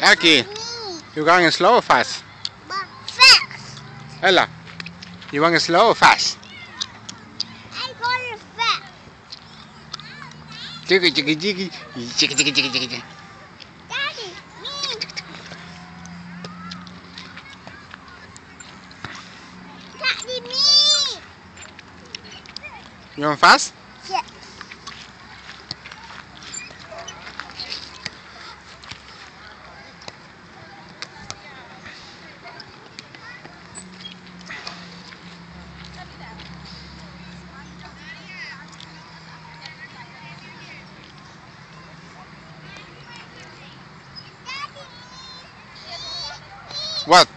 Me. you going slow or fast? But fast. Ella, you going slow or fast? I got it fast. Jiggy, jiggy, jiggy, jiggy, jiggy, jiggy, jiggy. Daddy, me. Daddy, me. You going fast? What?